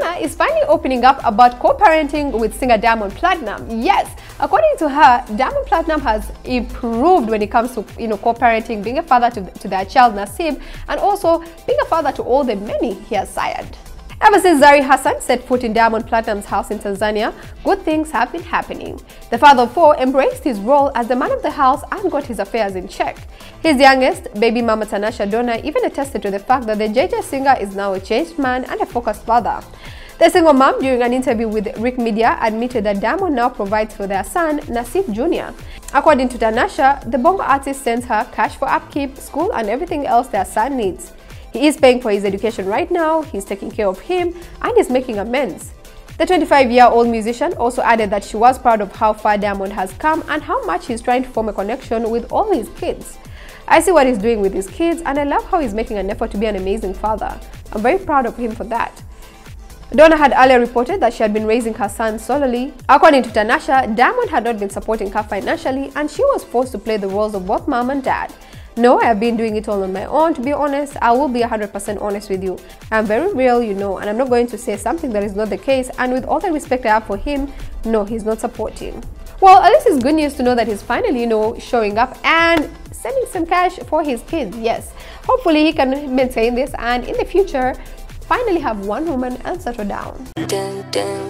Donna is finally opening up about co-parenting with singer Diamond Platnumz. Yes, according to her, Diamond Platnumz has improved when it comes to you know co-parenting, being a father to, to their child Nasib, and also being a father to all the many he has sired. Ever since Zari Hassan set foot in Diamond Platnumz's house in Tanzania, good things have been happening. The father of four embraced his role as the man of the house and got his affairs in check. His youngest, baby mama Tanasha Donna, even attested to the fact that the Jeje singer is now a changed man and a focused father. The single mom, during an interview with Rick Media, admitted that Diamond now provides for their son, Naseeb Jr. According to Tanasha, the Bongo artist sends her cash for upkeep, school, and everything else their son needs. He is paying for his education right now, he's taking care of him, and is making amends. The 25-year-old musician also added that she was proud of how far Diamond has come and how much he's trying to form a connection with all his kids. I see what he's doing with his kids and I love how he's making an effort to be an amazing father. I'm very proud of him for that. Donna had earlier reported that she had been raising her son solely. According to Tanasha, Diamond had not been supporting her financially and she was forced to play the roles of both mom and dad. No, I've been doing it all on my own. To be honest, I will be 100% honest with you. I'm very real, you know, and I'm not going to say something that is not the case. And with all the respect I have for him, no, he's not supporting. Well, at least it's good news to know that he's finally, you know, showing up and sending some cash for his kids. Yes, hopefully he can maintain this and in the future, finally have one woman and settle down. Dun, dun.